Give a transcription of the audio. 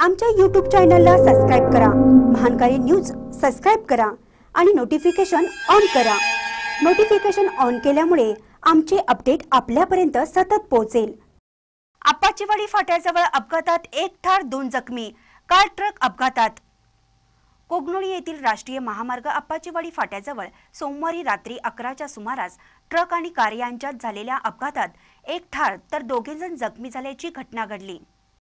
आमच्या यूट्यूब चॅनलला सबस्क्राईब करा. महानकारी न्यूज सबस्क्राईब करा आणि नोटिफिकेशन ऑन करा. नोटिफिकेशन ऑन केल्यामुळे आमचे अपडेट आपल्यापर्यंत सतत पोहोचेल. आपाचीवाडी फाट्याजवळ अपघातात एक ठार दोन जखमी. कार ट्रक अपघातात. कोगनोळी येथील राष्ट्रीय महामार्ग अप्पाचीवाडी फाट्याजवळ सोमवारी रात्री अकराच्या सुमारास ट्रक आणि कार यांच्यात झालेल्या अपघातात एक ठार तर दोघेजण जखमी झाल्याची घटना घडली.